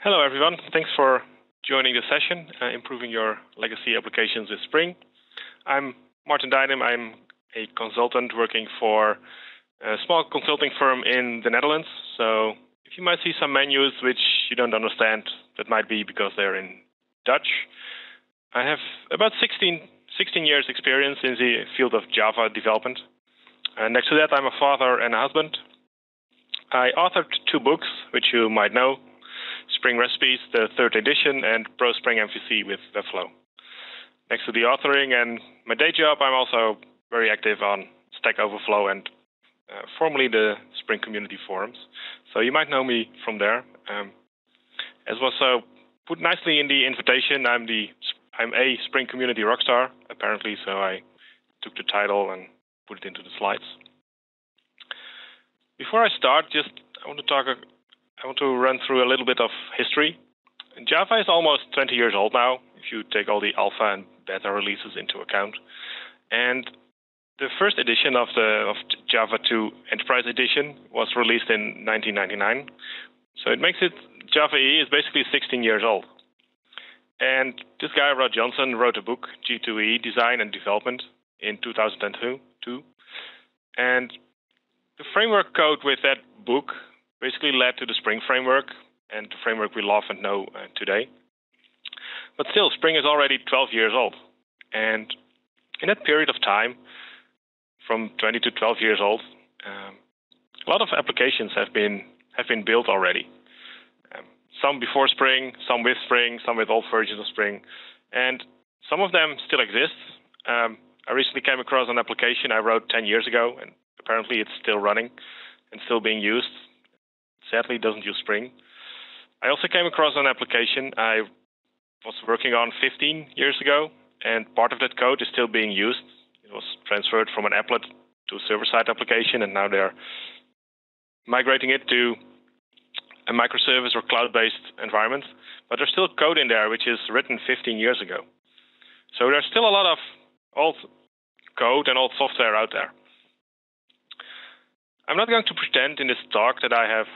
Hello, everyone. Thanks for joining the session, uh, Improving Your Legacy Applications with Spring. I'm Marten Deinum. I'm a consultant working for a small consulting firm in the Netherlands. So if you might see some menus which you don't understand, that might be because they're in Dutch. I have about 16, 16 years experience in the field of Java development. And next to that, I'm a father and a husband. I authored two books, which you might know. Spring Recipes, the third edition, and Pro Spring MVC with Webflow. Next to the authoring and my day job, I'm also very active on Stack Overflow and uh, formerly the Spring Community Forums. So you might know me from there. Um, as was so put nicely in the invitation, I'm the I'm a Spring Community Rockstar apparently, so I took the title and put it into the slides. Before I start, just I want to talk I want to run through a little bit of history. Java is almost 20 years old now, if you take all the alpha and beta releases into account. And the first edition of the of Java 2 Enterprise Edition was released in 1999. So it makes it Java EE is basically 16 years old. And this guy, Rod Johnson, wrote a book, J2EE Design and Development, in 2002. And the framework code with that book basically led to the Spring framework and the framework we love and know uh, today. But still, Spring is already 12 years old. And in that period of time, from 20 to 12 years old, um, a lot of applications have been have been built already. Um, some before Spring, some with Spring, some with old versions of Spring, and some of them still exist. Um, I recently came across an application I wrote 10 years ago, and apparently it's still running and still being used sadly doesn't use Spring. I also came across an application I was working on 15 years ago, and part of that code is still being used. It was transferred from an applet to a server-side application, and now they're migrating it to a microservice or cloud-based environment. But there's still code in there which is written 15 years ago. So there's still a lot of old code and old software out there. I'm not going to pretend in this talk that I have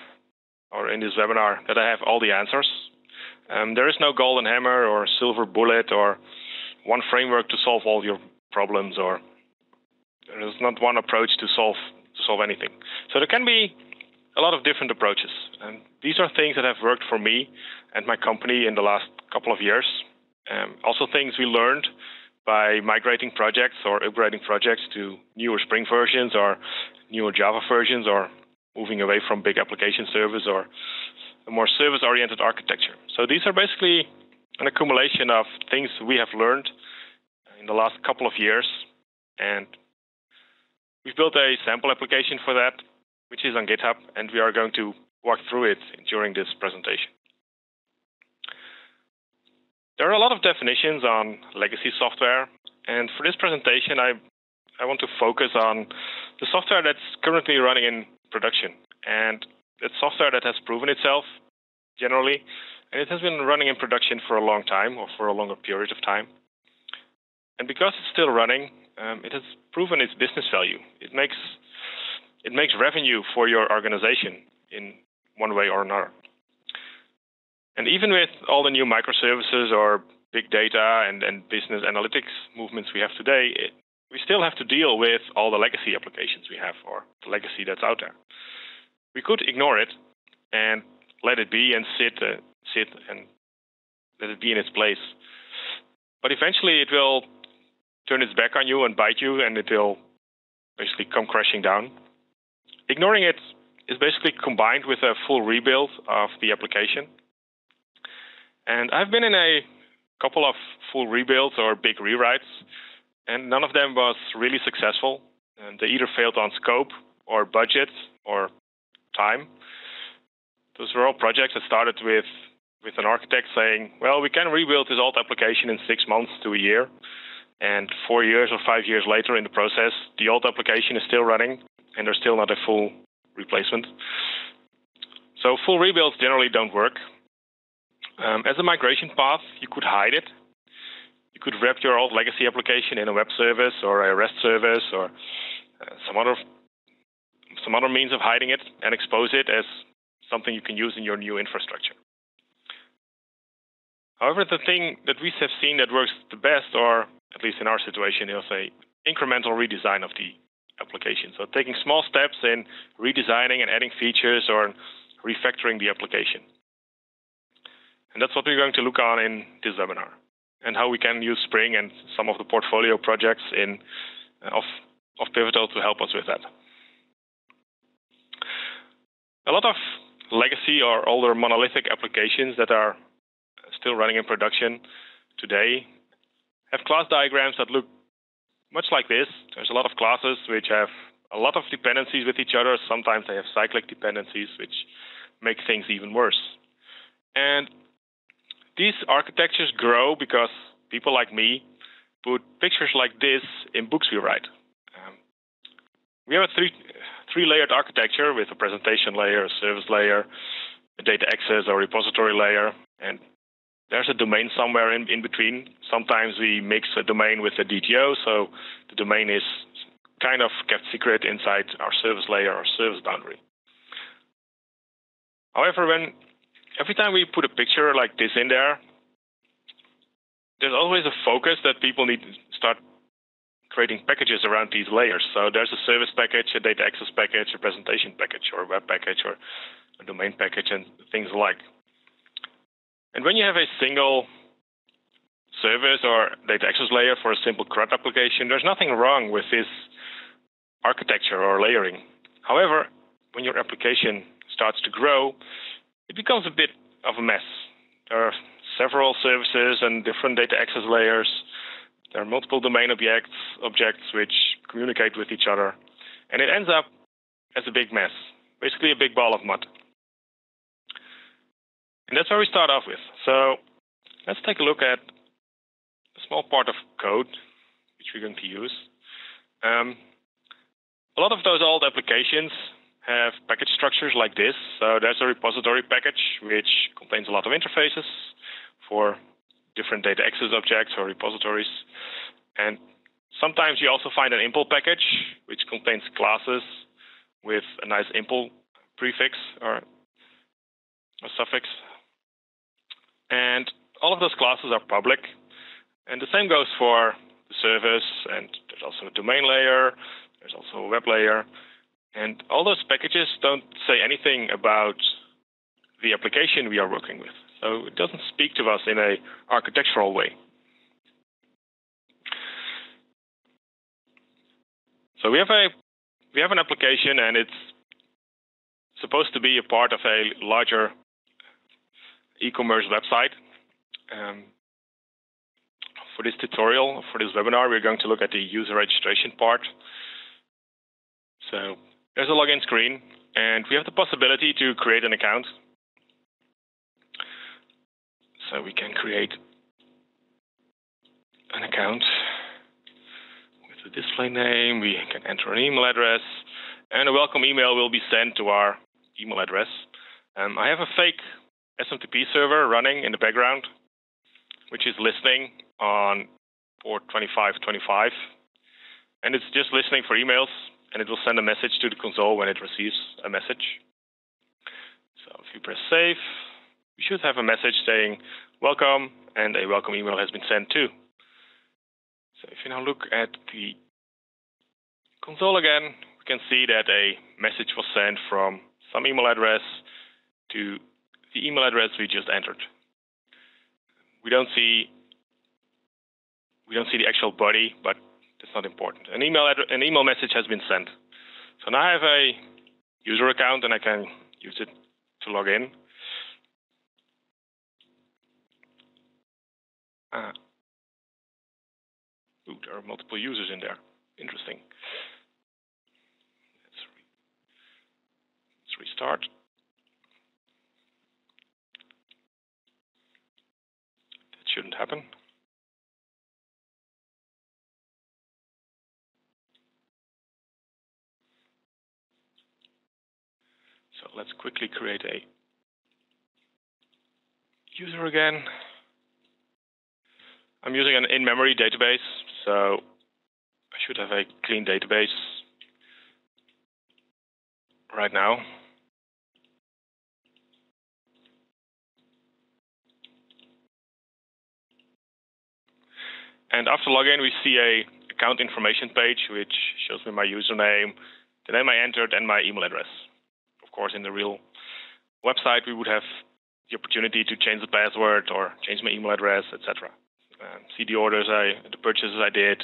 or in this webinar that I have all the answers. Um, there is no golden hammer or silver bullet or one framework to solve all your problems or there is not one approach to solve to solve anything. So there can be a lot of different approaches. And these are things that have worked for me and my company in the last couple of years. Um, also things we learned by migrating projects or upgrading projects to newer Spring versions or newer Java versions or moving away from big application service or a more service-oriented architecture. So these are basically an accumulation of things we have learned in the last couple of years, and we've built a sample application for that, which is on GitHub, and we are going to walk through it during this presentation. There are a lot of definitions on legacy software, and for this presentation, I, I want to focus on the software that's currently running in production. And it's software that has proven itself generally, and it has been running in production for a long time or for a longer period of time. And because it's still running, um, it has proven its business value. It makes it makes revenue for your organization in one way or another. And even with all the new microservices or big data and, and business analytics movements we have today, it, we still have to deal with all the legacy applications we have or the legacy that's out there. We could ignore it and let it be and sit, uh, sit and let it be in its place. But eventually, it will turn its back on you and bite you, and it will basically come crashing down. Ignoring it is basically combined with a full rebuild of the application. And I've been in a couple of full rebuilds or big rewrites and none of them was really successful. And they either failed on scope or budget or time. Those were all projects that started with with an architect saying, "Well, we can rebuild this old application in six months to a year." And four years or five years later in the process, the old application is still running, and there's still not a full replacement. So full rebuilds generally don't work. Um, as a migration path, you could hide it you could wrap your old legacy application in a web service or a REST service or uh, some other some other means of hiding it and expose it as something you can use in your new infrastructure. However, the thing that we have seen that works the best, or at least in our situation, is a incremental redesign of the application. So taking small steps in redesigning and adding features or refactoring the application. And that's what we're going to look on in this webinar and how we can use Spring and some of the portfolio projects in of, of Pivotal to help us with that. A lot of legacy or older monolithic applications that are still running in production today have class diagrams that look much like this. There's a lot of classes which have a lot of dependencies with each other. Sometimes they have cyclic dependencies, which make things even worse. And these architectures grow because people like me put pictures like this in books we write. Um, we have a three three layered architecture with a presentation layer, a service layer, a data access or repository layer, and there's a domain somewhere in, in between. Sometimes we mix a domain with a DTO, so the domain is kind of kept secret inside our service layer or service boundary. However, when every time we put a picture like this in there, there's always a focus that people need to start creating packages around these layers. So there's a service package, a data access package, a presentation package, or a web package, or a domain package, and things like. And when you have a single service or data access layer for a simple CRUD application, there's nothing wrong with this architecture or layering. However, when your application starts to grow, it becomes a bit of a mess. There are several services and different data access layers. There are multiple domain objects, objects which communicate with each other, and it ends up as a big mess, basically a big ball of mud. And that's where we start off with. So let's take a look at a small part of code which we're going to use. Um, a lot of those old applications have package structures like this. So there's a repository package which contains a lot of interfaces for different data access objects or repositories. And sometimes you also find an impl package which contains classes with a nice impl prefix or a suffix. And all of those classes are public. And the same goes for the service, and there's also a domain layer, there's also a web layer. And all those packages don't say anything about the application we are working with. So it doesn't speak to us in a architectural way. So we have a we have an application and it's supposed to be a part of a larger e-commerce website. Um, for this tutorial, for this webinar, we're going to look at the user registration part. So there's a login screen, and we have the possibility to create an account. So we can create an account with a display name. We can enter an email address, and a welcome email will be sent to our email address. Um, I have a fake SMTP server running in the background, which is listening on port 2525, and it's just listening for emails and it will send a message to the console when it receives a message. So if you press save, you should have a message saying welcome and a welcome email has been sent too. So if you now look at the console again, we can see that a message was sent from some email address to the email address we just entered. We don't see we don't see the actual body, but it's not important. An email an email message has been sent. So now I have a user account and I can use it to log in. Ah. Ooh, there are multiple users in there. Interesting. Let's, re let's restart. That shouldn't happen. Let's quickly create a user again. I'm using an in-memory database, so I should have a clean database right now. And after login, we see a account information page which shows me my username, the name I entered, and my email address. Course, in the real website, we would have the opportunity to change the password or change my email address, etc. Uh, see the orders I, the purchases I did,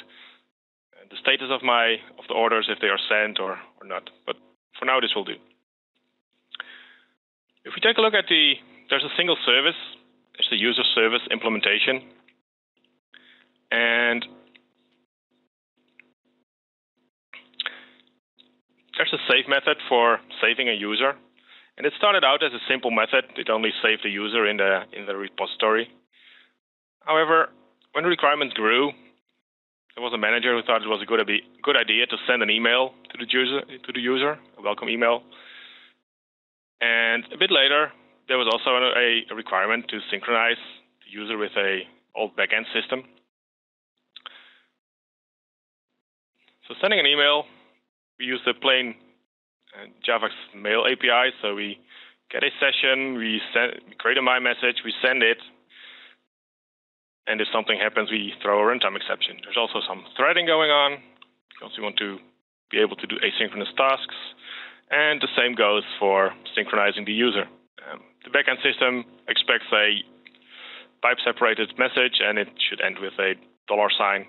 the status of my of the orders if they are sent or or not. But for now, this will do. If we take a look at the, there's a single service, It's the user service implementation, and there's a save method for saving a user. And it started out as a simple method. It only saved the user in the in the repository. However, when requirements grew, there was a manager who thought it was a good, good idea to send an email to the user, to the user, a welcome email. And a bit later, there was also a, a requirement to synchronize the user with a old backend system. So sending an email, we use the plain uh, Java's mail API. So we get a session, we, send, create a my message, we send it, and if something happens, we throw a runtime exception. There's also some threading going on because we want to be able to do asynchronous tasks. And the same goes for synchronizing the user. Um, the backend system expects a pipe separated message and it should end with a dollar sign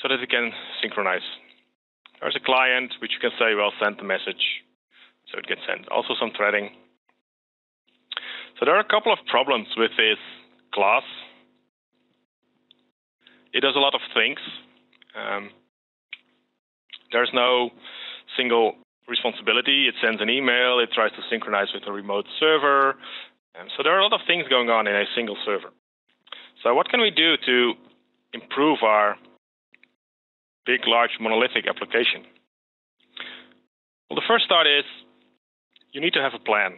so that it can synchronize. There's a client which you can say, well, send the message so it gets sent. Also some threading. So there are a couple of problems with this class. It does a lot of things. Um, there's no single responsibility. It sends an email, it tries to synchronize with a remote server. Um, so there are a lot of things going on in a single server. So what can we do to improve our big, large, monolithic application? Well, the first thought is you need to have a plan.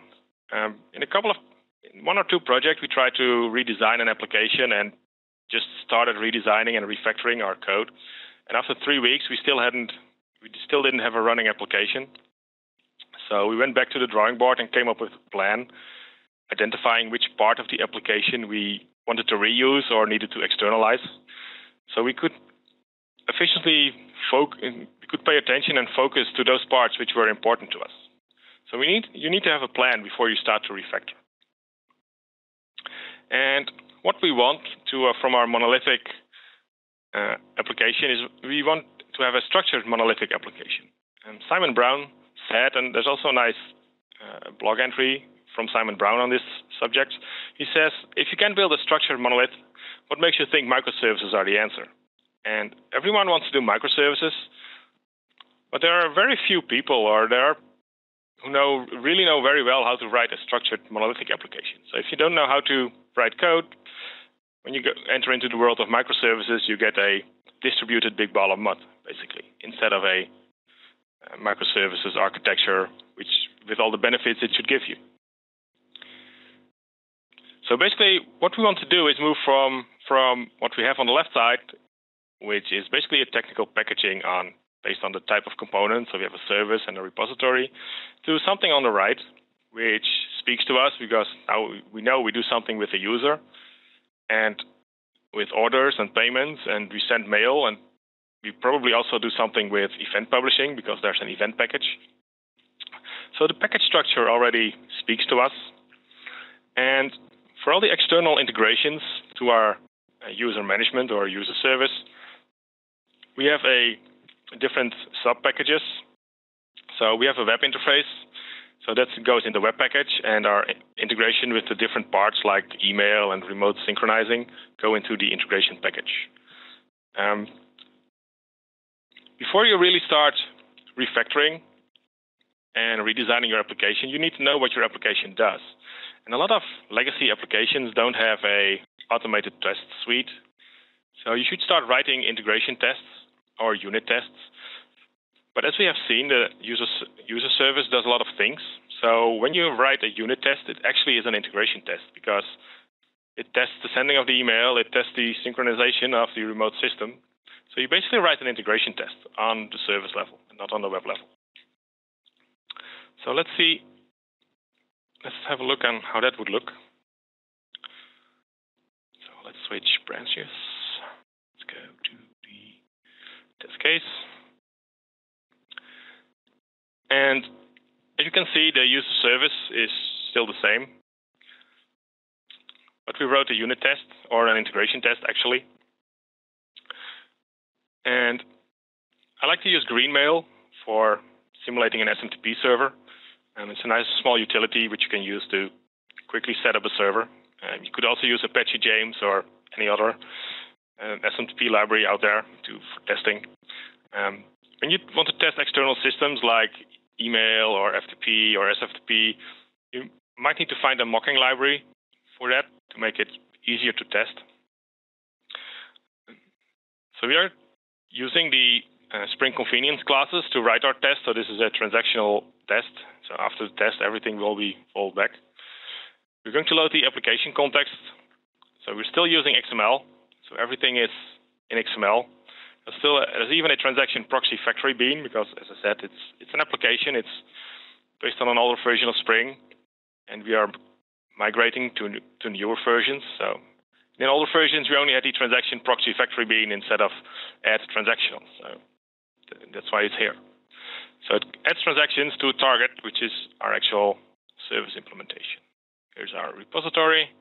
Um, in a couple of one or two projects, we tried to redesign an application and just started redesigning and refactoring our code. And after three weeks, we still hadn't, we still didn't have a running application. So we went back to the drawing board and came up with a plan, identifying which part of the application we wanted to reuse or needed to externalize. So we could efficiently focus, we could pay attention and focus to those parts which were important to us. So we need, you need to have a plan before you start to refactor. And what we want to uh, from our monolithic uh, application is we want to have a structured monolithic application. And Simon Brown said, and there's also a nice uh, blog entry from Simon Brown on this subject. He says, if you can build a structured monolith, what makes you think microservices are the answer? And everyone wants to do microservices, but there are very few people, or there are who know really know very well how to write a structured monolithic application. So if you don't know how to write code, when you go, enter into the world of microservices, you get a distributed big ball of mud, basically, instead of a, a microservices architecture, which with all the benefits it should give you. So basically, what we want to do is move from from what we have on the left side, which is basically a technical packaging on based on the type of component. So we have a service and a repository, to something on the right, which speaks to us because now we know we do something with the user and with orders and payments, and we send mail, and we probably also do something with event publishing because there's an event package. So the package structure already speaks to us. And for all the external integrations to our uh, user management or user service, we have a different sub packages. So we have a web interface so that goes in the web package, and our integration with the different parts like email and remote synchronizing go into the integration package. Um, before you really start refactoring and redesigning your application, you need to know what your application does. And a lot of legacy applications don't have a automated test suite. So you should start writing integration tests or unit tests but as we have seen, the user, user service does a lot of things. So when you write a unit test, it actually is an integration test because it tests the sending of the email, it tests the synchronization of the remote system. So you basically write an integration test on the service level and not on the web level. So let's see, let's have a look on how that would look. So let's switch branches. Case. And as you can see, the user service is still the same. But we wrote a unit test or an integration test actually. And I like to use Greenmail for simulating an SMTP server. And it's a nice small utility which you can use to quickly set up a server. You could also use Apache James or any other uh, SMTP library out there to for testing. Um, when you want to test external systems like email or FTP or SFTP, you might need to find a mocking library for that to make it easier to test. So we are using the uh, Spring Convenience classes to write our test. So this is a transactional test. So after the test, everything will be rolled back. We're going to load the application context. So we're still using XML. So everything is in XML. Still a, there's even a transaction proxy factory bean because, as I said, it's it's an application. It's based on an older version of Spring, and we are migrating to to newer versions. So in older versions, we only had the transaction proxy factory bean instead of add transactional. So that's why it's here. So it adds transactions to target, which is our actual service implementation. Here's our repository.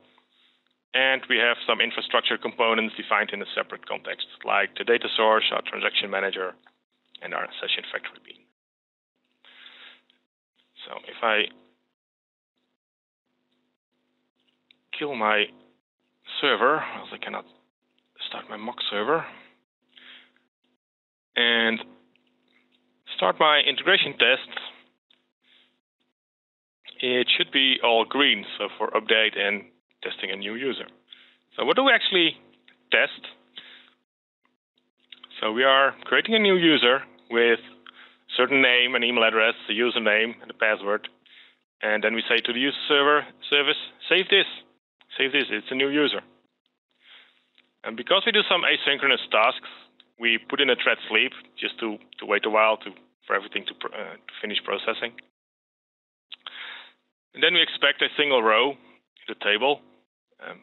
And we have some infrastructure components defined in a separate context, like the data source, our transaction manager, and our session factory bean. So if I kill my server, as I cannot start my mock server, and start my integration test, it should be all green, so for update and testing a new user. So what do we actually test? So we are creating a new user with certain name and email address, the username and the password. And then we say to the user server service, save this, save this, it's a new user. And because we do some asynchronous tasks, we put in a thread sleep just to, to wait a while to, for everything to, uh, to finish processing. And then we expect a single row in the table um,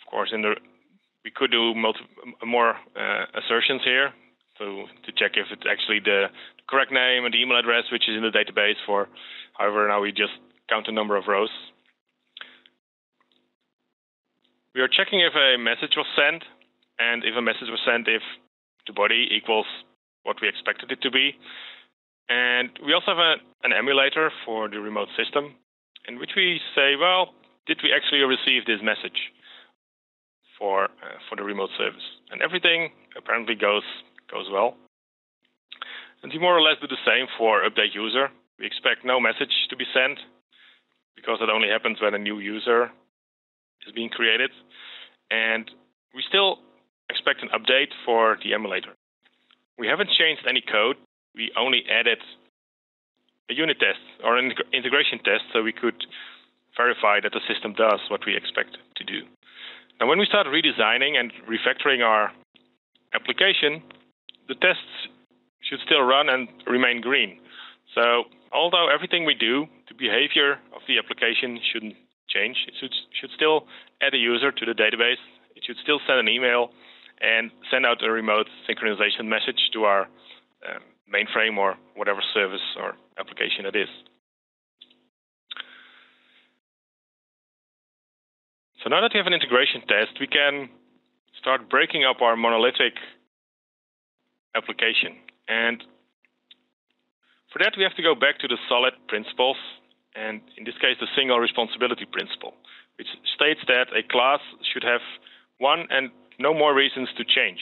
of course, in the we could do multi, more uh, assertions here to to check if it's actually the correct name and the email address which is in the database. For however, now we just count the number of rows. We are checking if a message was sent, and if a message was sent, if the body equals what we expected it to be. And we also have a, an emulator for the remote system, in which we say, well, did we actually receive this message for uh, for the remote service? And everything apparently goes goes well. And we more or less do the same for update user. We expect no message to be sent because it only happens when a new user is being created. And we still expect an update for the emulator. We haven't changed any code. We only added a unit test or an integration test so we could verify that the system does what we expect to do. Now, when we start redesigning and refactoring our application, the tests should still run and remain green. So, although everything we do, the behavior of the application shouldn't change. It should, should still add a user to the database. It should still send an email and send out a remote synchronization message to our uh, mainframe or whatever service or application it is. So now that we have an integration test, we can start breaking up our monolithic application. And for that, we have to go back to the solid principles, and in this case, the single responsibility principle, which states that a class should have one and no more reasons to change.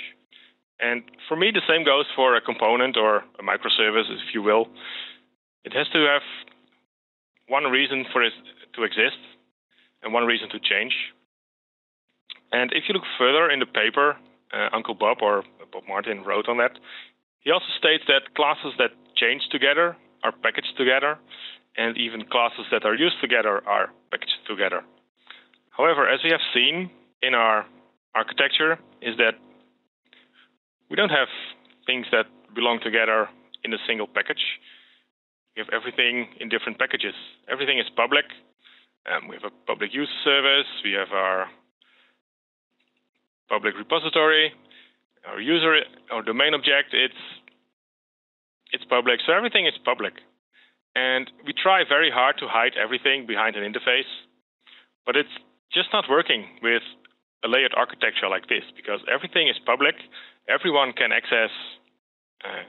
And for me, the same goes for a component or a microservice, if you will. It has to have one reason for it to exist, and one reason to change. And if you look further in the paper, uh, Uncle Bob or Bob Martin wrote on that. He also states that classes that change together are packaged together, and even classes that are used together are packaged together. However, as we have seen in our architecture, is that we don't have things that belong together in a single package. We have everything in different packages. Everything is public, um, we have a public use service. We have our public repository. our user or domain object, it's it's public, so everything is public. And we try very hard to hide everything behind an interface, but it's just not working with a layered architecture like this because everything is public. Everyone can access uh,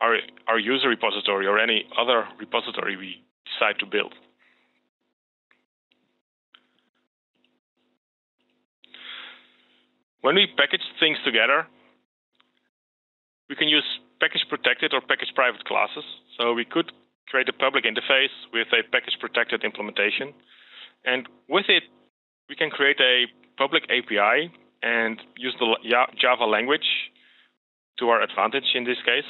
our, our user repository or any other repository we decide to build. When we package things together, we can use package protected or package private classes. So we could create a public interface with a package protected implementation. And with it, we can create a public API and use the Java language to our advantage in this case.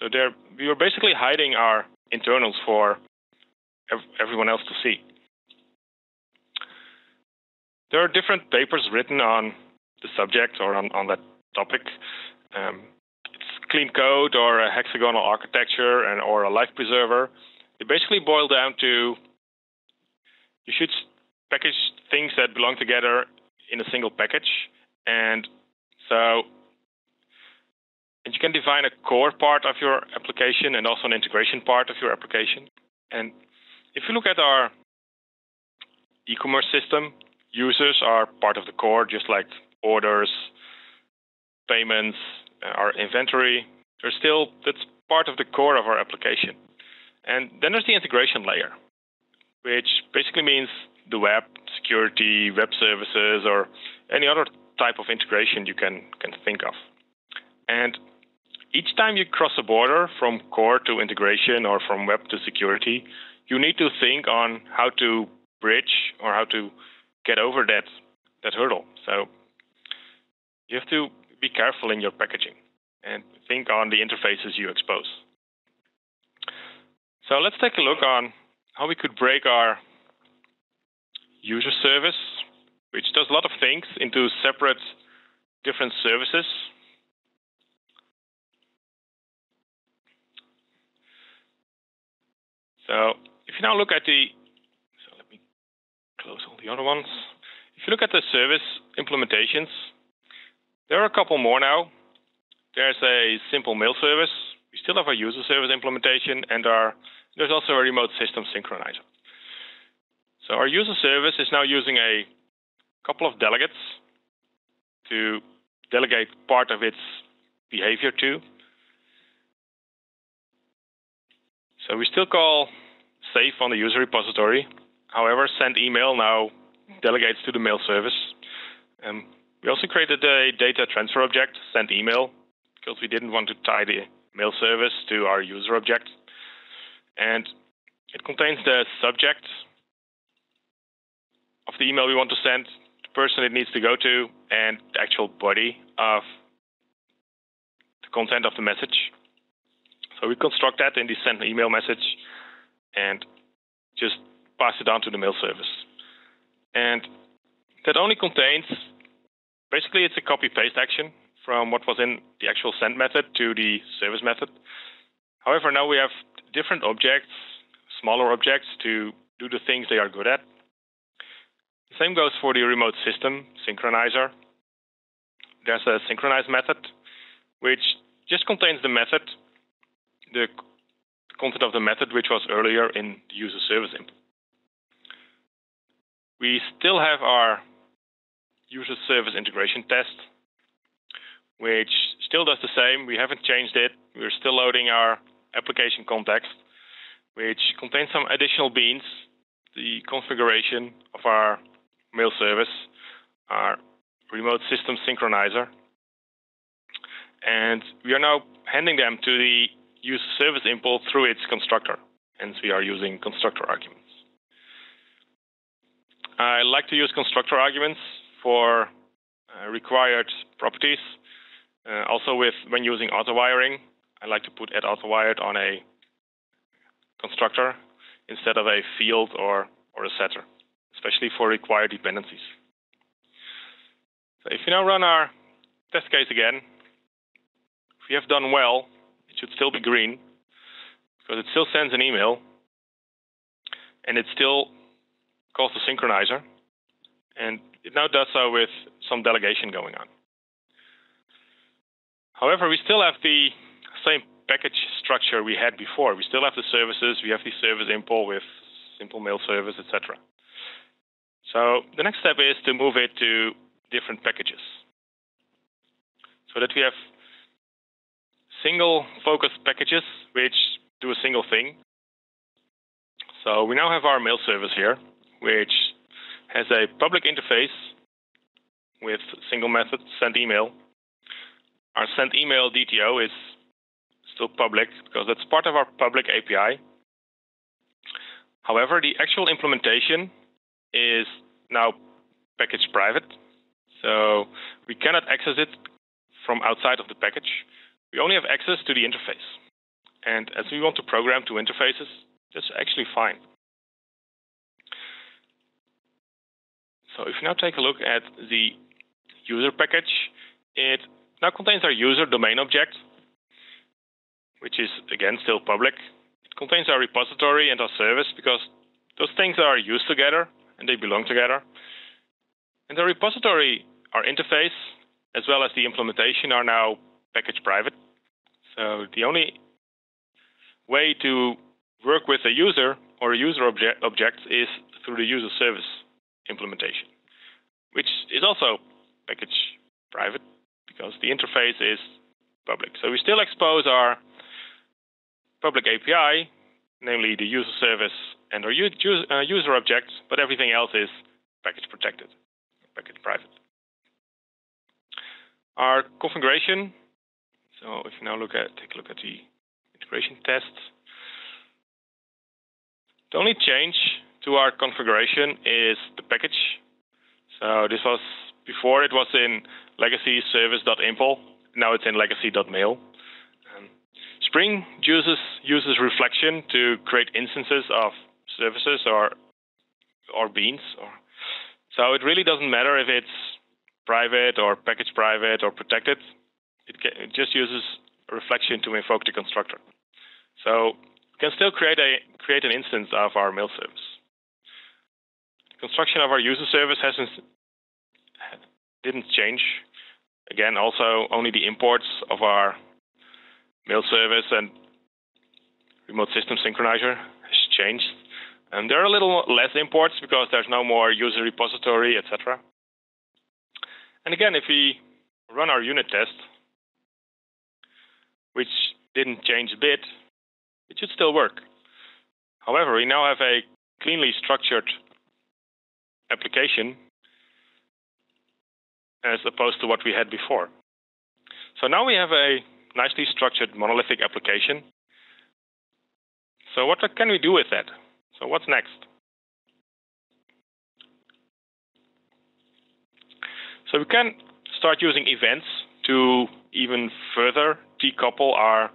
So there, we were basically hiding our internals for ev everyone else to see. There are different papers written on the subject or on, on that topic. Um, clean code or a hexagonal architecture and or a life preserver. It basically boils down to you should package things that belong together in a single package. And so and you can define a core part of your application and also an integration part of your application. And if you look at our e-commerce system, users are part of the core, just like orders, payments, our inventory. There's still that's part of the core of our application. And then there's the integration layer, which basically means the web, security, web services, or any other type of integration you can, can think of. And each time you cross a border from core to integration or from web to security, you need to think on how to bridge or how to get over that that hurdle. So you have to be careful in your packaging and think on the interfaces you expose. So let's take a look on how we could break our user service, which does a lot of things, into separate different services. So if you now look at the, so let me close all the other ones. If you look at the service implementations, there are a couple more now. There's a simple mail service. We still have a user service implementation, and our, there's also a remote system synchronizer. So our user service is now using a couple of delegates to delegate part of its behavior to. So we still call safe on the user repository. However, send email now delegates to the mail service. Um, we also created a data transfer object, send email, because we didn't want to tie the mail service to our user object. And it contains the subject of the email we want to send, the person it needs to go to, and the actual body of the content of the message. So we construct that in the send email message and just pass it on to the mail service. And that only contains Basically, it's a copy paste action from what was in the actual send method to the service method. However, now we have different objects, smaller objects, to do the things they are good at. The same goes for the remote system synchronizer. There's a synchronize method, which just contains the method, the content of the method, which was earlier in the user service input. We still have our user service integration test, which still does the same. We haven't changed it. We're still loading our application context, which contains some additional beans, the configuration of our mail service, our remote system synchronizer, and we are now handing them to the user service import through its constructor. Hence, we are using constructor arguments. I like to use constructor arguments for uh, required properties. Uh, also, with when using auto wiring, I like to put add auto wired on a constructor instead of a field or, or a setter, especially for required dependencies. So if you now run our test case again, if we have done well, it should still be green because it still sends an email and it still calls the synchronizer. And it now does so with some delegation going on. However, we still have the same package structure we had before. We still have the services. We have the service import with simple mail service, etc. So the next step is to move it to different packages so that we have single focused packages which do a single thing. So we now have our mail service here, which has a public interface with single method send email. Our send email DTO is still public because that's part of our public API. However, the actual implementation is now package private. So we cannot access it from outside of the package. We only have access to the interface. And as we want to program to interfaces, that's actually fine. So if you now take a look at the user package, it now contains our user domain object, which is again still public. It contains our repository and our service because those things are used together and they belong together. And the repository, our interface, as well as the implementation are now package private. So the only way to work with a user or a user object, object is through the user service implementation, which is also package private because the interface is public. So we still expose our public API, namely the user service and our uh, user objects, but everything else is package protected, package private. Our configuration. So if you now look at take a look at the integration tests, the only change to our configuration is the package. So this was before it was in legacy service.impl. Now it's in legacy.mail. Um, Spring uses uses reflection to create instances of services or or beans. Or, so it really doesn't matter if it's private or package private or protected. It, it just uses reflection to invoke the constructor. So we can still create a create an instance of our mail service. Construction of our user service hasn't didn't change. Again, also only the imports of our mail service and remote system synchronizer has changed. And there are a little less imports because there's no more user repository, etc. And again, if we run our unit test, which didn't change a bit, it should still work. However, we now have a cleanly structured application as opposed to what we had before. So now we have a nicely structured monolithic application. So what can we do with that? So what's next? So we can start using events to even further decouple our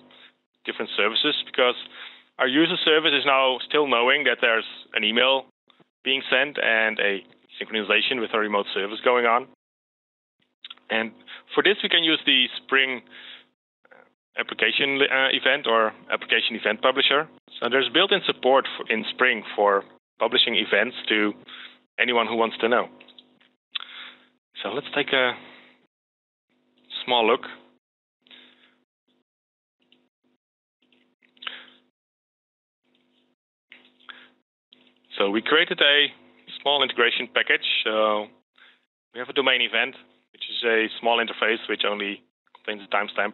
different services because our user service is now still knowing that there's an email being sent and a synchronization with a remote service going on. And for this, we can use the Spring application uh, event or application event publisher. So there's built-in support for, in Spring for publishing events to anyone who wants to know. So let's take a small look. So we created a small integration package. So we have a domain event which is a small interface which only contains a timestamp.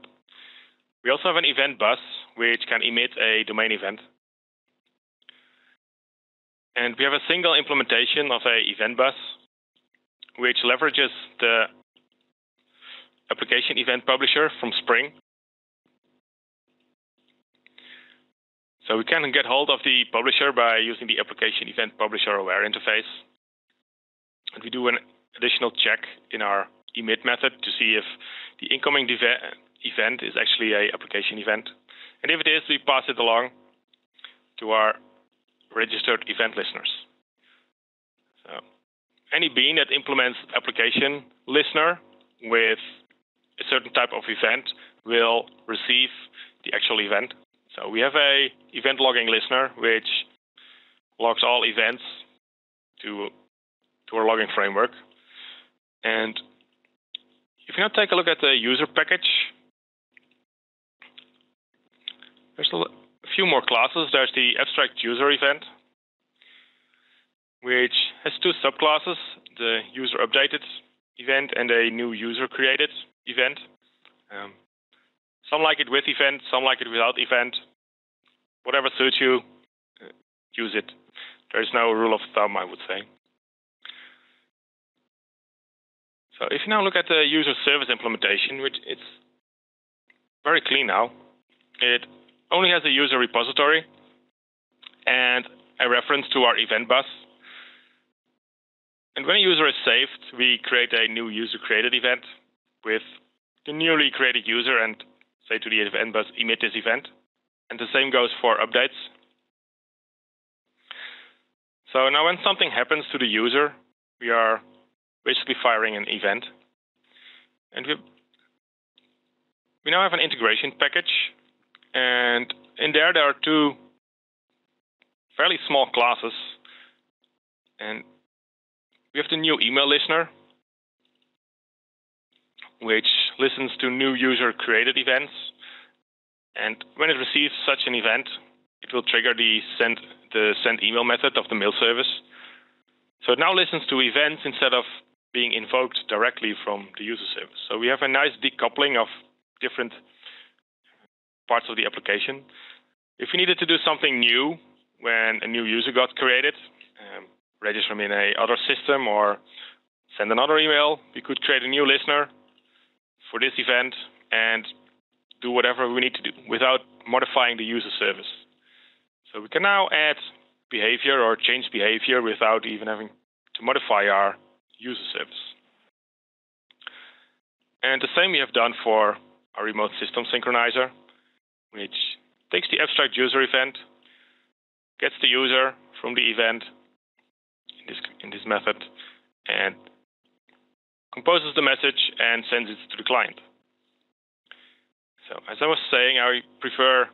We also have an event bus, which can emit a domain event. And we have a single implementation of a event bus, which leverages the application event publisher from Spring. So we can get hold of the publisher by using the application event publisher aware interface. And we do an additional check in our emit method to see if the incoming event is actually a application event. And if it is, we pass it along to our registered event listeners. So any bean that implements application listener with a certain type of event will receive the actual event. So we have a event logging listener which logs all events to to our logging framework. And if you now take a look at the user package, there's a few more classes. There's the abstract user event, which has two subclasses, the user updated event and a new user created event. Um, some like it with event, some like it without event. Whatever suits you, uh, use it. There's no rule of thumb, I would say. So if you now look at the user service implementation, which it's very clean now, it only has a user repository and a reference to our event bus. And when a user is saved, we create a new user created event with the newly created user and say to the event bus, emit this event. And the same goes for updates. So now when something happens to the user, we are basically firing an event. And we, we now have an integration package. And in there, there are two fairly small classes. And we have the new email listener, which listens to new user created events. And when it receives such an event, it will trigger the send the send email method of the mail service. So it now listens to events instead of being invoked directly from the user service. So we have a nice decoupling of different parts of the application. If we needed to do something new when a new user got created, um, register in a other system or send another email, we could create a new listener for this event and do whatever we need to do without modifying the user service. So we can now add behavior or change behavior without even having to modify our user service. And the same we have done for our remote system synchronizer, which takes the abstract user event, gets the user from the event in this, in this method, and composes the message and sends it to the client. So as I was saying, I prefer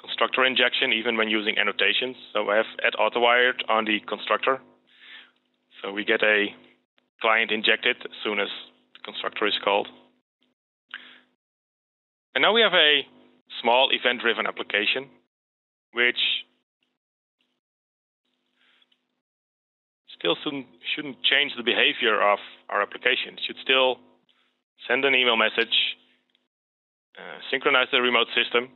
constructor injection even when using annotations. So I have add autowired on the constructor. So we get a client injected as soon as the constructor is called. And now we have a small event-driven application, which still shouldn't change the behavior of our application. It should still send an email message, uh, synchronize the remote system,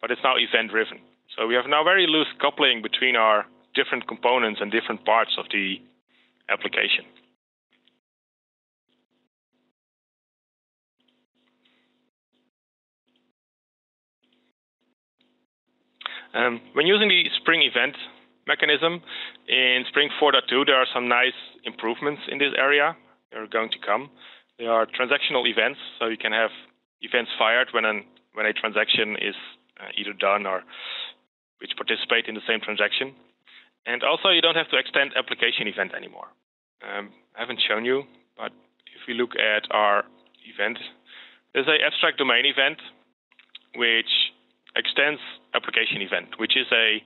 but it's now event driven. So we have now very loose coupling between our different components and different parts of the application. Um, when using the Spring event mechanism in Spring 4.2, there are some nice improvements in this area. They're going to come. There are transactional events, so you can have events fired when an when a transaction is uh, either done or which participate in the same transaction. And also, you don't have to extend application event anymore. Um, I haven't shown you, but if we look at our event, there's an abstract domain event which extends application event, which is a, a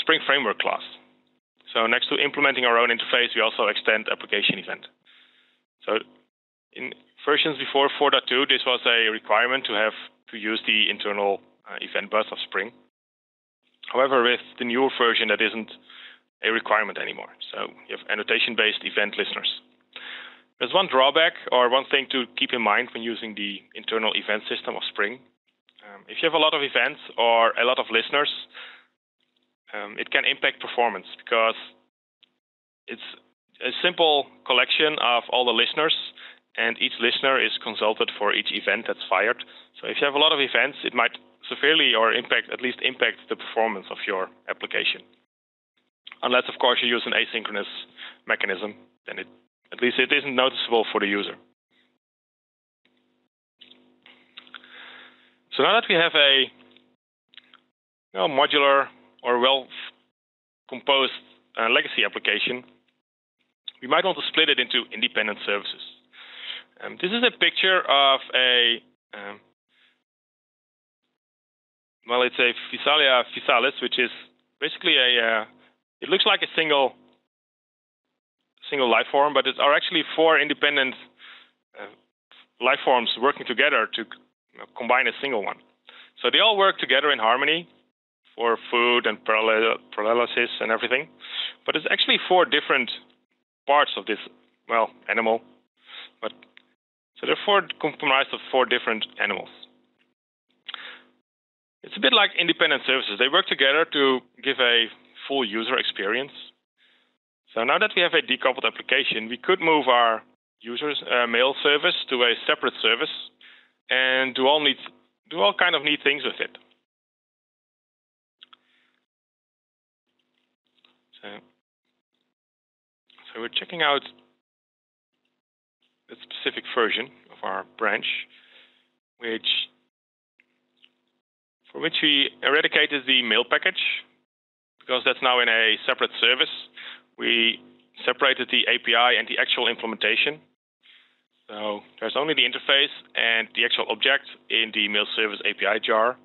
Spring Framework class. So next to implementing our own interface, we also extend application event. So in versions before 4.2, this was a requirement to have to use the internal uh, event bus of Spring. However, with the newer version, that isn't a requirement anymore. So you have annotation-based event listeners. There's one drawback or one thing to keep in mind when using the internal event system of Spring. Um, if you have a lot of events or a lot of listeners, um, it can impact performance because it's a simple collection of all the listeners and each listener is consulted for each event that's fired. So if you have a lot of events, it might severely or impact at least impact the performance of your application. Unless of course you use an asynchronous mechanism, then it at least it isn't noticeable for the user. So now that we have a you know, modular or well composed uh, legacy application, we might want to split it into independent services. Um, this is a picture of a um, well, it's a Physalia physalis, which is basically a uh, it looks like a single single life form, but it are actually four independent uh, life forms working together to combine a single one. So they all work together in harmony for food and paralysis and everything. But it's actually four different parts of this, well, animal. But so they're four comprised of four different animals. It's a bit like independent services. They work together to give a full user experience. So now that we have a decoupled application, we could move our users uh, mail service to a separate service and do all neat, do all kind of neat things with it. So, so we're checking out a specific version of our branch, which for which we eradicated the mail package because that's now in a separate service. We separated the API and the actual implementation. So there's only the interface and the actual object in the mail service API jar.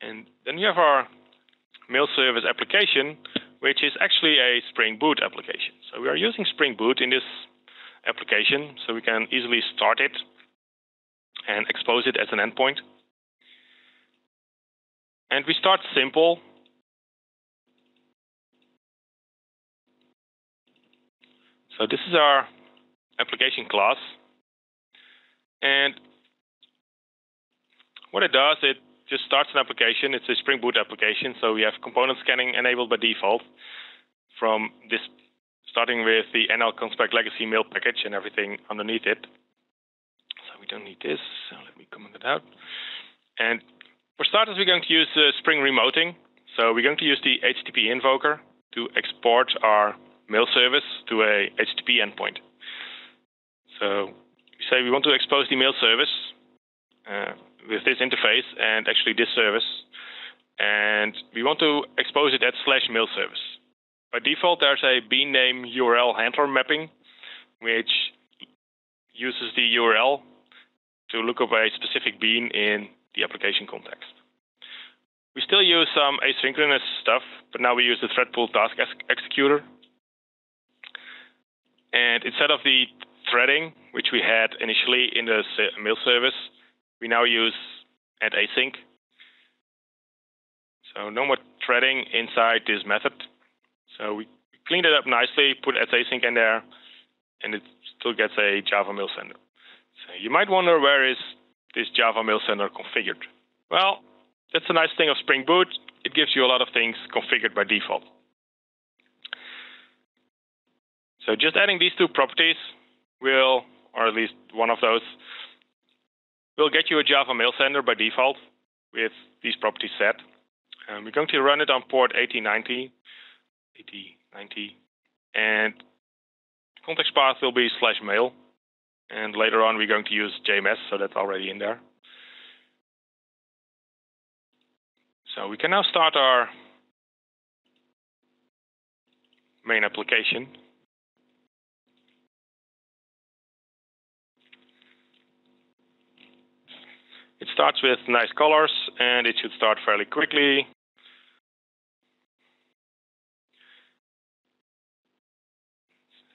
And then we have our mail service application, which is actually a Spring Boot application. So we are using Spring Boot in this application, so we can easily start it and expose it as an endpoint. And we start simple. So this is our application class. And what it does, it just starts an application. It's a Spring Boot application, so we have component scanning enabled by default from this, starting with the NL Conspect legacy mail package and everything underneath it. So we don't need this. So let me comment it out. And for starters, we're going to use uh, Spring Remoting. So we're going to use the HTTP invoker to export our mail service to a HTTP endpoint. So we say we want to expose the mail service uh, with this interface and actually this service, and we want to expose it at slash mail service. By default, there's a bean name URL handler mapping, which uses the URL to look up a specific bean in the application context. We still use some asynchronous stuff, but now we use the thread pool task executor. And instead of the threading, which we had initially in the mail service, we now use at async. So no more threading inside this method. So we cleaned it up nicely, put at async in there, and it still gets a Java mail sender. So you might wonder where is this Java mail sender configured? Well, that's a nice thing of Spring Boot. It gives you a lot of things configured by default. So just adding these two properties will, or at least one of those, will get you a Java mail sender by default with these properties set. Um, we're going to run it on port 8090, 8090, and context path will be slash mail. And later on, we're going to use JMS, so that's already in there. So we can now start our main application. It starts with nice colors and it should start fairly quickly.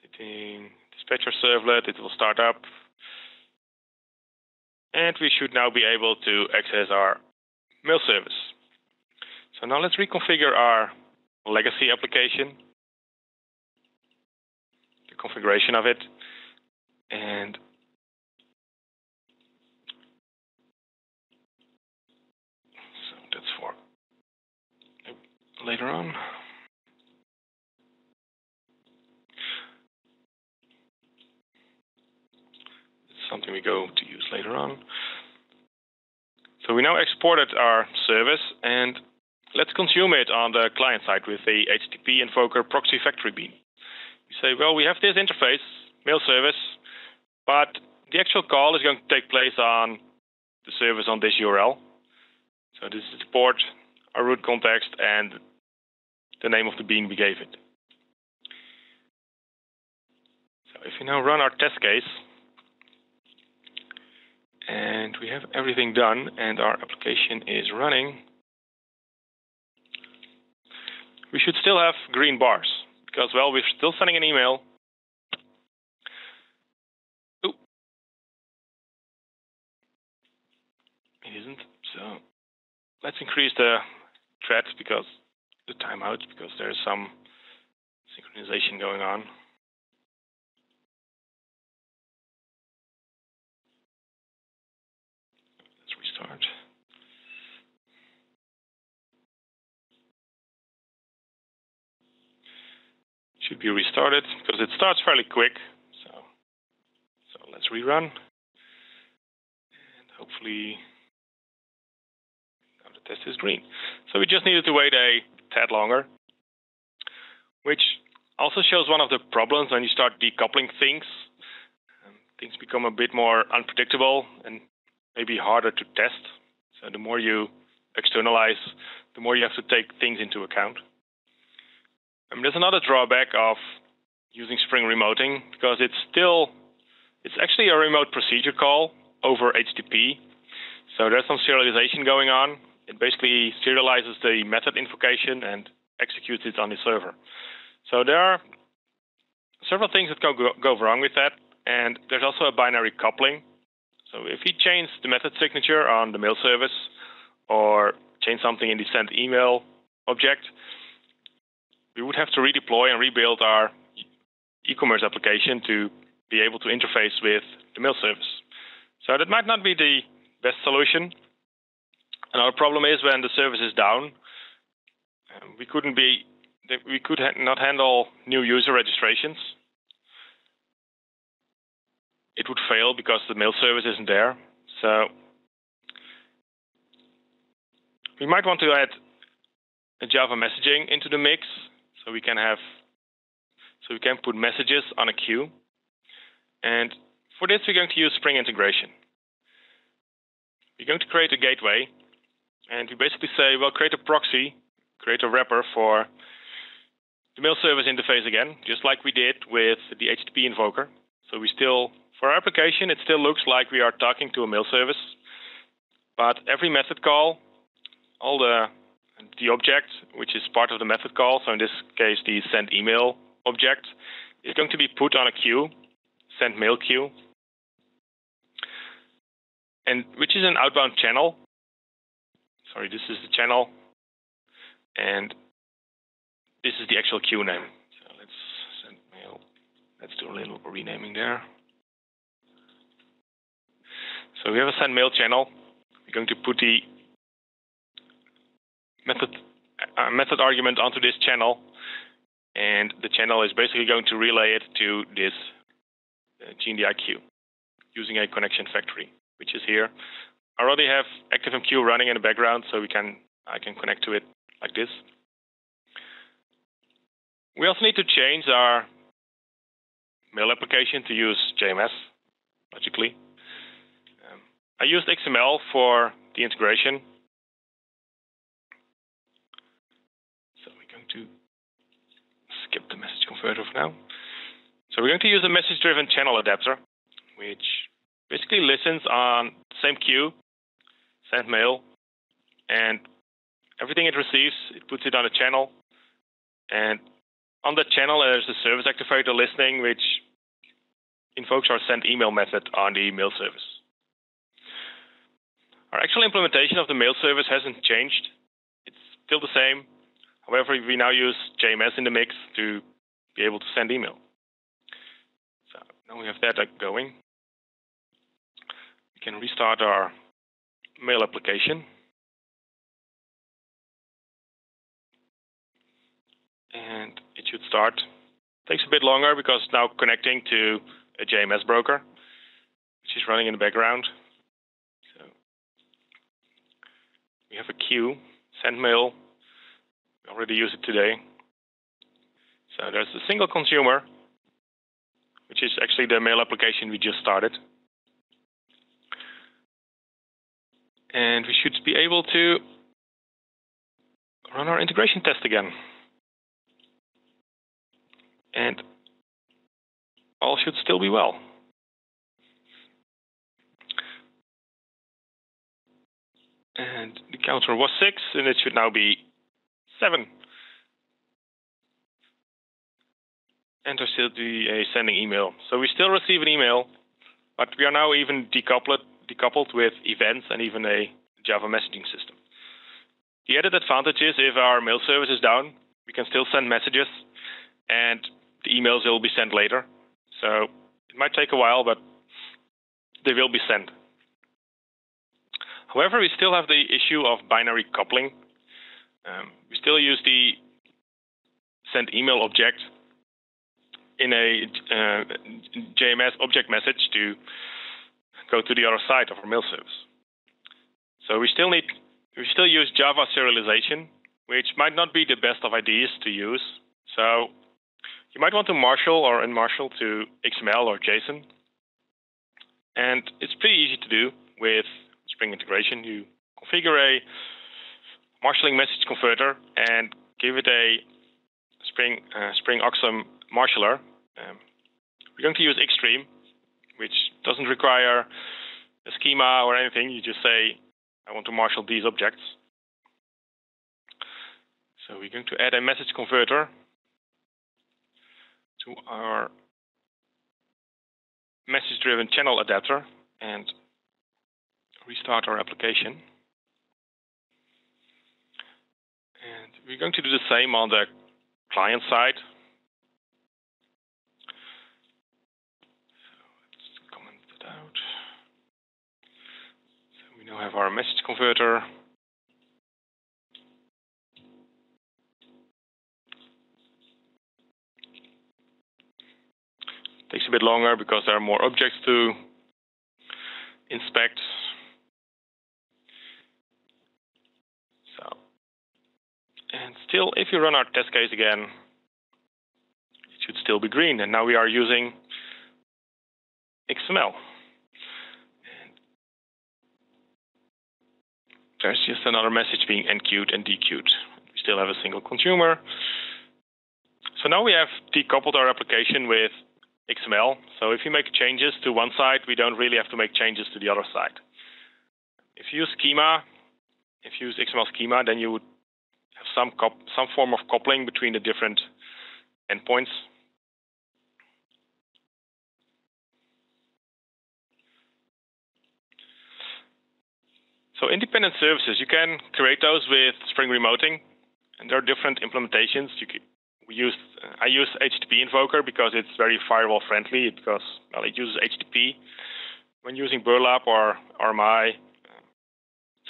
Hitting dispatcher servlet, it will start up. And we should now be able to access our mail service. So now let's reconfigure our legacy application, the configuration of it, and later on. It's something we go to use later on. So we now exported our service and let's consume it on the client side with the HTTP Invoker proxy factory bean. We say, well, we have this interface, mail service, but the actual call is going to take place on the service on this URL. So this is the port, our root context, and the name of the bean we gave it. So if we now run our test case, and we have everything done and our application is running, we should still have green bars because, well, we're still sending an email. Ooh. It isn't, so let's increase the thread because the timeout because there's some synchronization going on. Let's restart. Should be restarted because it starts fairly quick. So, so let's rerun. And hopefully test is green. So we just needed to wait a tad longer, which also shows one of the problems when you start decoupling things. Um, things become a bit more unpredictable and maybe harder to test. So the more you externalize, the more you have to take things into account. I mean, there's another drawback of using Spring remoting because it's still it's actually a remote procedure call over HTTP. So there's some serialization going on. It basically serializes the method invocation and executes it on the server. So there are several things that go, go wrong with that, and there's also a binary coupling. So if we change the method signature on the mail service or change something in the send email object, we would have to redeploy and rebuild our e-commerce application to be able to interface with the mail service. So that might not be the best solution. Another problem is when the service is down, we couldn't be we could not handle new user registrations. It would fail because the mail service isn't there. So we might want to add a Java messaging into the mix so we can have so we can put messages on a queue. And for this, we're going to use Spring integration. We're going to create a gateway, and we basically say, well, create a proxy, create a wrapper for the mail service interface again, just like we did with the HTTP invoker. So we still, for our application, it still looks like we are talking to a mail service, but every method call, all the the object, which is part of the method call, so in this case the send email object, is going to be put on a queue, send mail queue, and which is an outbound channel. Sorry, this is the channel, and this is the actual queue name. So let's send mail. Let's do a little renaming there. So we have a send mail channel. We're going to put the method uh, method argument onto this channel, and the channel is basically going to relay it to this uh, queue using a connection factory, which is here. I already have ActiveMQ running in the background, so we can I can connect to it like this. We also need to change our mail application to use JMS, logically. Um, I used XML for the integration, So we're going to skip the message converter for now. So we're going to use a message-driven channel adapter, which basically listens on the same queue, send mail, and everything it receives, it puts it on a channel. And on that channel, there's a service activator listening, which invokes our send email method on the mail service. Our actual implementation of the mail service hasn't changed. It's still the same. However, we now use JMS in the mix to be able to send email. So now we have that going. We can restart our mail application. And it should start. Takes a bit longer because it's now connecting to a JMS broker, which is running in the background. So we have a queue, send mail, we already use it today. So there's a single consumer, which is actually the mail application we just started. And we should be able to run our integration test again. And all should still be well. And the counter was 6, and it should now be seven. And Enter still be a sending email. So we still receive an email, but we are now even decoupled, decoupled with events and even a Java messaging system. The added advantage is if our mail service is down, we can still send messages and the emails will be sent later. So it might take a while, but they will be sent. However, we still have the issue of binary coupling. Um, we still use the send email object in a uh, JMS object message to go to the other side of our mail service. So we still need we still use Java serialization, which might not be the best of ideas to use. So you might want to marshal or unmarshal to XML or JSON. And it's pretty easy to do with Spring integration. You configure a marshalling message converter and give it a Spring uh, Spring OXM marshaller. Um, we're going to use Xstream, which doesn't require a schema or anything. You just say, I want to marshal these objects. So we're going to add a message converter to our message-driven channel adapter and restart our application. And we're going to do the same on the client side. So let's comment that out. We have our message converter. takes a bit longer because there are more objects to inspect. So, and still, if you run our test case again, it should still be green. And now we are using XML. And there's just another message being enqueued and dequeued. We still have a single consumer. So now we have decoupled our application with XML. So if you make changes to one side, we don't really have to make changes to the other side. If you use schema, if you use XML schema, then you would have some some form of coupling between the different endpoints. So independent services, you can create those with Spring Remoting, and there are different implementations. You can, we I use HTTP Invoker because it's very firewall friendly because well, it uses HTTP. When using Burlap or RMI,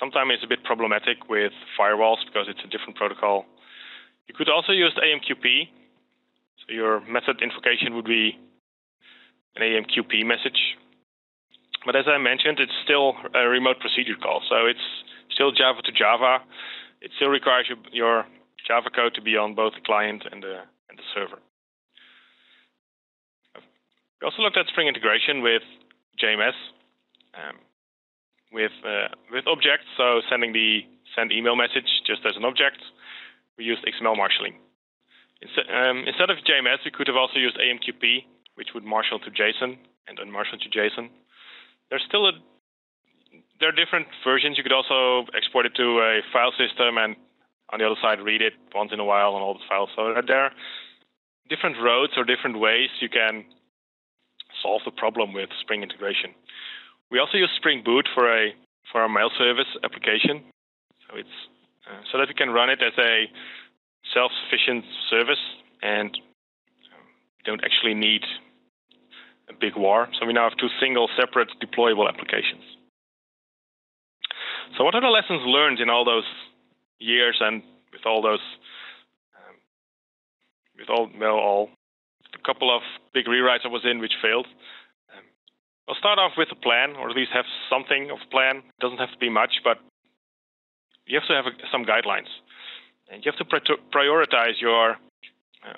sometimes it's a bit problematic with firewalls because it's a different protocol. You could also use AMQP. So your method invocation would be an AMQP message. But as I mentioned, it's still a remote procedure call. So it's still Java to Java. It still requires your Java code to be on both the client and the, and the server. We also looked at Spring integration with JMS, um, with uh, with objects. So sending the send email message just as an object, we used XML marshalling. Um, instead of JMS, we could have also used AMQP, which would marshal to JSON and unmarshal to JSON. There's still a there are different versions. You could also export it to a file system and on the other side read it once in a while on all the files. So there are different roads or different ways you can solve the problem with Spring integration. We also use Spring Boot for a for our mail service application. So it's uh, so that we can run it as a self-sufficient service and um, don't actually need big war. So we now have two single separate deployable applications. So what are the lessons learned in all those years and with all those, um, with all, well, all a couple of big rewrites I was in which failed. Um, I'll start off with a plan, or at least have something of a plan. It doesn't have to be much, but you have to have a, some guidelines, and you have to prioritize your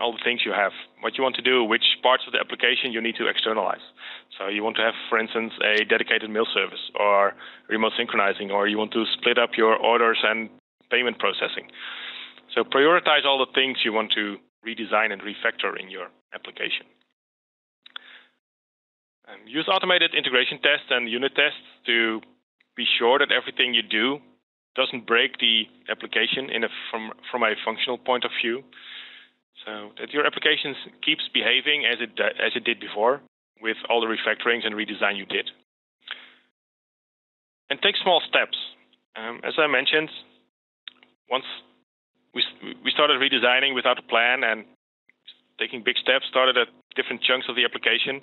all the things you have, what you want to do, which parts of the application you need to externalize. So you want to have, for instance, a dedicated mail service or remote synchronizing, or you want to split up your orders and payment processing. So prioritize all the things you want to redesign and refactor in your application. Use automated integration tests and unit tests to be sure that everything you do doesn't break the application a, from, from a functional point of view. So that your application keeps behaving as it, as it did before with all the refactorings and redesign you did. And take small steps. Um, as I mentioned, once we we started redesigning without a plan and taking big steps, started at different chunks of the application,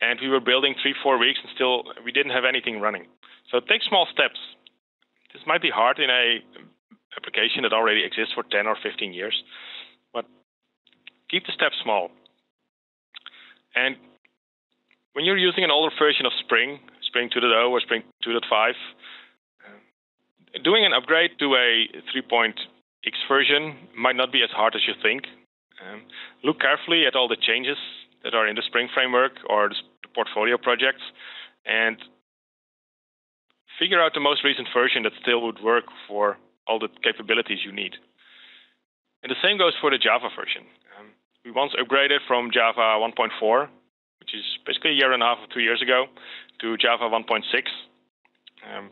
and we were building three four weeks and still we didn't have anything running. So take small steps. This might be hard in a application that already exists for 10 or 15 years, keep the steps small. And when you're using an older version of Spring, Spring 2.0 or Spring 2.5, uh, doing an upgrade to a 3.x version might not be as hard as you think. Um, look carefully at all the changes that are in the Spring framework or the portfolio projects and figure out the most recent version that still would work for all the capabilities you need. And the same goes for the Java version. We once upgraded from Java 1.4 which is basically a year and a half or two years ago, to Java 1.6. Um,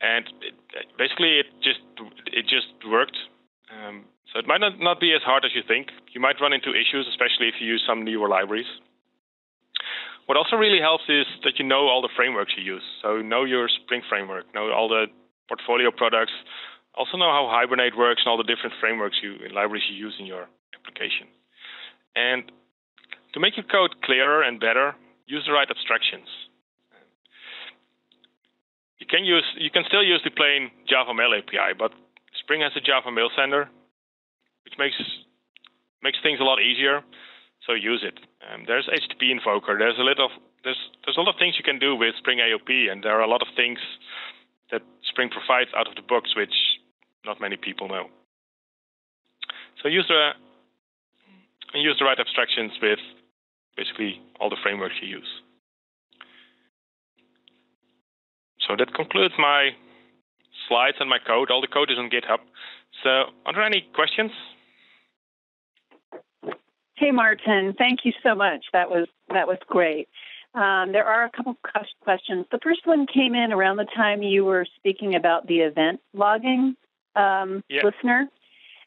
and it, basically, it just it just worked. Um, so it might not, not be as hard as you think. You might run into issues, especially if you use some newer libraries. What also really helps is that you know all the frameworks you use. So know your Spring framework, know all the portfolio products, also know how Hibernate works and all the different frameworks you libraries you use in your application. And to make your code clearer and better, use the right abstractions. You can use you can still use the plain Java Mail API, but Spring has a Java Mail Sender, which makes makes things a lot easier. So use it. Um, there's HTTP Invoker. There's a little there's there's a lot of things you can do with Spring AOP, and there are a lot of things that Spring provides out of the box, which not many people know. So use the use the right abstractions with basically all the frameworks you use. So that concludes my slides and my code. All the code is on GitHub. So are there any questions? Hey Marten, thank you so much. That was that was great. Um, there are a couple questions. The first one came in around the time you were speaking about the event logging um, yeah. listener,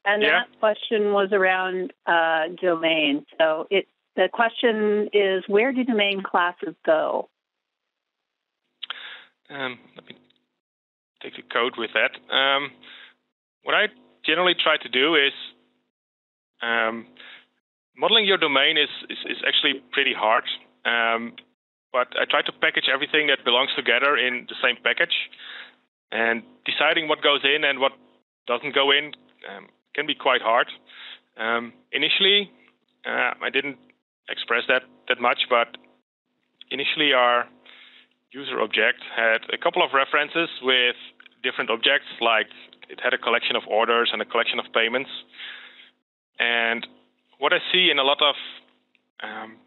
and yeah. that question was around uh, domain. So it the question is where do domain classes go? Um, let me take the code with that. Um, what I generally try to do is um, modeling your domain is, is, is actually pretty hard. Um, but I try to package everything that belongs together in the same package. And deciding what goes in and what doesn't go in um, can be quite hard. Um, initially, uh, I didn't express that that much, but initially our user object had a couple of references with different objects, like it had a collection of orders and a collection of payments. And what I see in a lot of um,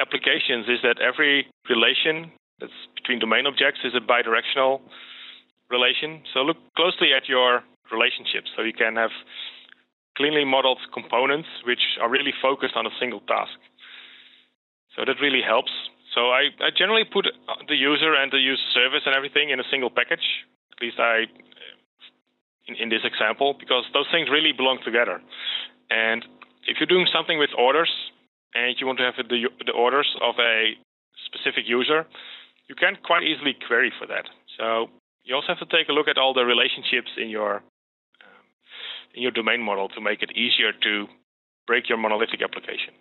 applications is that every relation that's between domain objects is a bidirectional relation. So look closely at your relationships so you can have cleanly modeled components which are really focused on a single task. So that really helps. So I, I generally put uh, the user and the user service and everything in a single package. At least I, in, in this example, because those things really belong together. And if you're doing something with orders and you want to have the, the orders of a specific user, you can quite easily query for that. So you also have to take a look at all the relationships in your in your domain model to make it easier to break your monolithic application.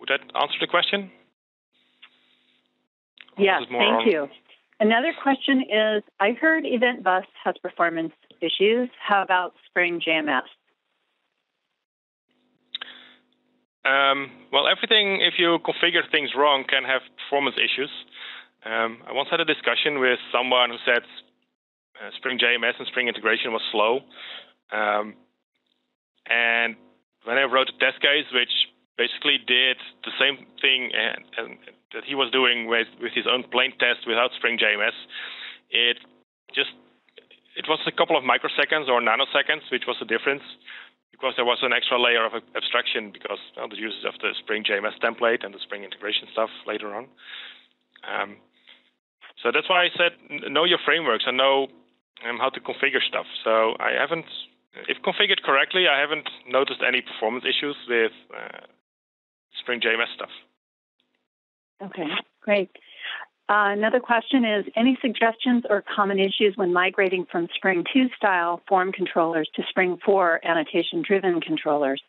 Would that answer the question? Yes, thank on? you. Another question is I heard Event Bus has performance issues. How about Spring JMS? Um, well, everything, if you configure things wrong, can have performance issues. Um, I once had a discussion with someone who said uh, Spring JMS and Spring integration was slow. Um, and when I wrote a test case, which basically did the same thing and, and that he was doing with, with his own plain test without Spring JMS. It just it was a couple of microseconds or nanoseconds, which was the difference because there was an extra layer of abstraction because well, the use of the Spring JMS template and the Spring integration stuff later on. Um, so that's why I said know your frameworks and know um, how to configure stuff. So I haven't, if configured correctly, I haven't noticed any performance issues with uh, Spring JMS stuff. Okay, great. Uh, another question is any suggestions or common issues when migrating from Spring 2 style form controllers to Spring 4 annotation driven controllers?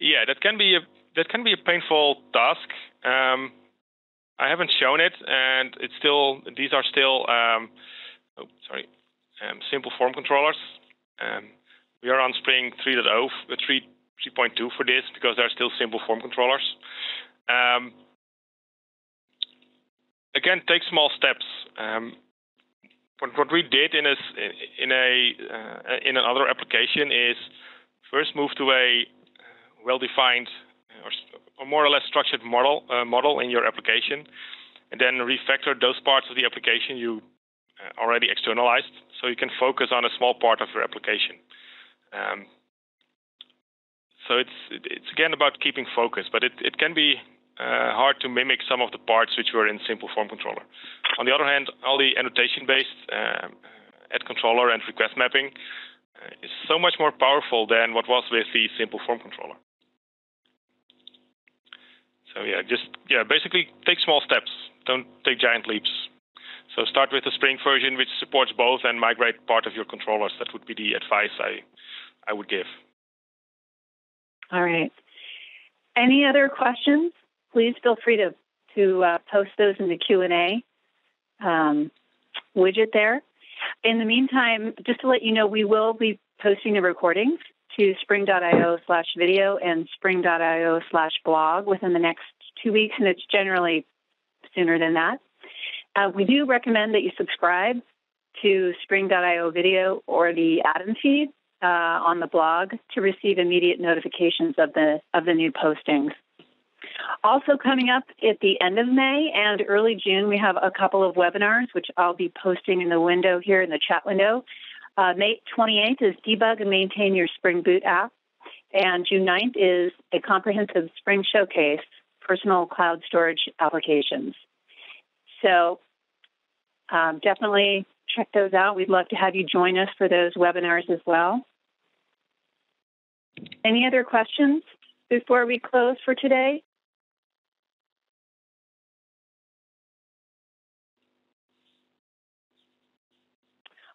Yeah, that can be a that can be a painful task. Um, I haven't shown it, and it's still these are still um, oh, sorry um, simple form controllers. Um, we are on Spring 3.0, 3 3.2 for this because they're still simple form controllers. Um, again, take small steps. Um, what, what, we did in a in a uh, in another application is first move to a well-defined or, or, more or less structured model uh, model in your application, and then refactor those parts of the application you already externalized, so you can focus on a small part of your application. Um, so it's it's again about keeping focus, but it, it can be uh, hard to mimic some of the parts which were in simple form controller. On the other hand, all the annotation-based uh, add controller and request mapping uh, is so much more powerful than what was with the simple form controller. So yeah, just yeah, basically take small steps. Don't take giant leaps. So start with the Spring version which supports both and migrate part of your controllers. That would be the advice I I would give. All right. Any other questions? please feel free to to uh, post those in the Q and A um, widget there. In the meantime, just to let you know, we will be posting the recordings to spring.io slash video and spring.io slash blog within the next two weeks, and it's generally sooner than that. Uh, we do recommend that you subscribe to spring.io video or the Atom feed uh, on the blog to receive immediate notifications of the of the new postings. Also, coming up at the end of May and early June, we have a couple of webinars, which I'll be posting in the window here in the chat window. Uh, May 28th is Debug and Maintain Your Spring Boot app, and June 9th is a comprehensive Spring Showcase personal cloud storage applications. So, um, definitely check those out. We'd love to have you join us for those webinars as well. Any other questions before we close for today?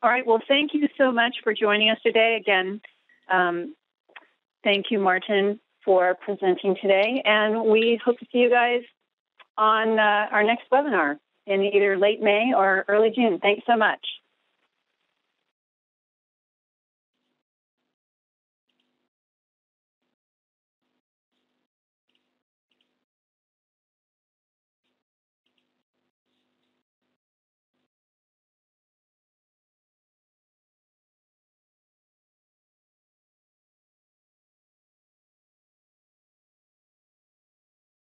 All right. Well, thank you so much for joining us today. Again, um, thank you, Marten, for presenting today. And we hope to see you guys on uh, our next webinar in either late May or early June. Thanks so much.